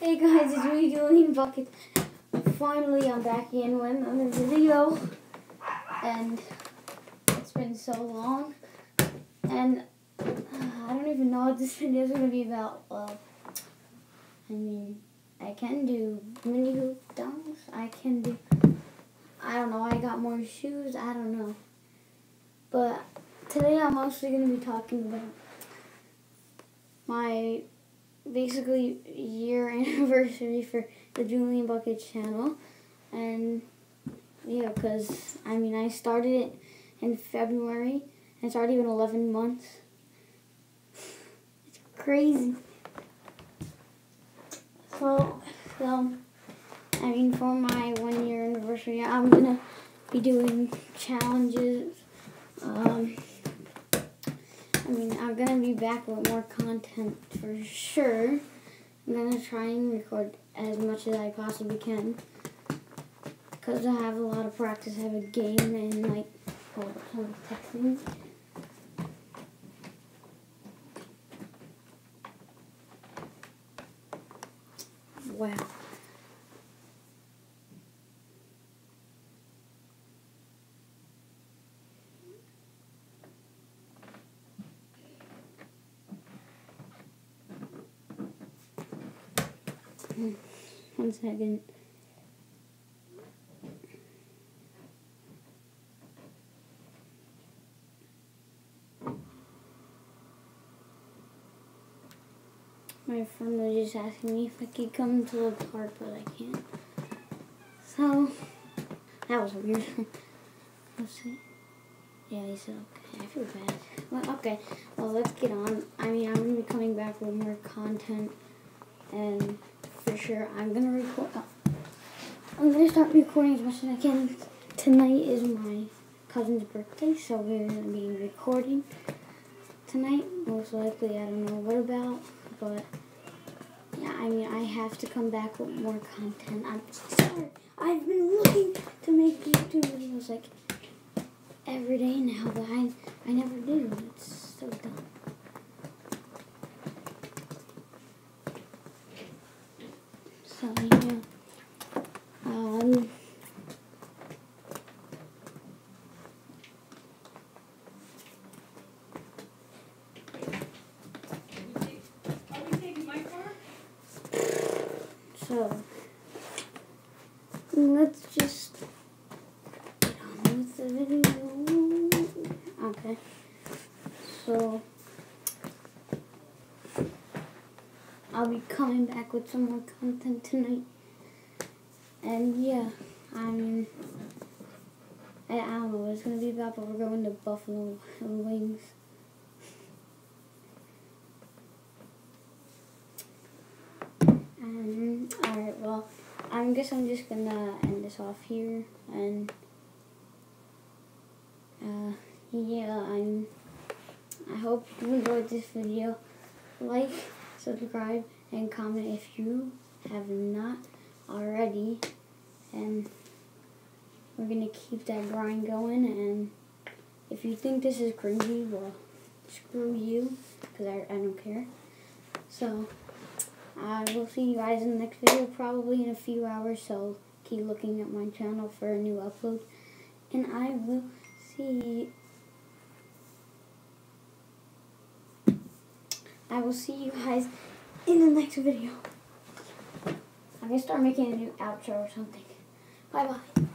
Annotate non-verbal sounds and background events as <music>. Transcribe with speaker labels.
Speaker 1: Hey guys, it's me, Julian Bucket. Finally, I'm back in with another video, and it's been so long, and uh, I don't even know what this video is going to be about. Well, I mean, I can do mini hoop dunks, I can do, I don't know, I got more shoes, I don't know. But today I'm mostly going to be talking about my basically year <laughs> anniversary for the Julian Bucket channel. And yeah, because I mean, I started it in February and it's already been 11 months. It's crazy. So, so, I mean, for my one year anniversary, I'm gonna be doing challenges. Um, I mean, I'm gonna be back with more content for sure. I'm gonna try and record as much as I possibly can. Because I have a lot of practice. I have a game and, like, oh, hold on, someone's texting. Wow. One second. My friend was just asking me if I could come to the park, but I can't. So, that was weird. <laughs> Let's see. Yeah, he said okay. I feel bad. Well, okay. Well, let's get on. I mean, I'm going to be coming back with more content. And for sure, I'm to record. Oh, I'm to start recording as much as I can. Tonight is my cousin's birthday, so we're to be recording tonight. Most likely, I don't know what about, but yeah, I mean, I have to come back with more content. I'm sorry. I've been looking to make YouTube videos like every day now, but I, I never do. It's so dumb. So, yeah. Um... So, let's just get on with the video. Okay. So, I'll be coming back with some more content tonight. And yeah, I mean, I, don't know what it's going to be about, but we're going to Buffalo Wings. Um, alright, well, I guess I'm just gonna end this off here, and, uh, yeah, I'm, I hope you enjoyed this video. Like, subscribe, and comment if you have not already, and we're gonna keep that grind going, and if you think this is cringy, well, screw you, because I, I don't care. So, I will see you guys in the next video, probably in a few hours, so keep looking at my channel for a new upload. And I will see... I will see you guys in the next video. I'm going to start making a new outro or something. Bye-bye.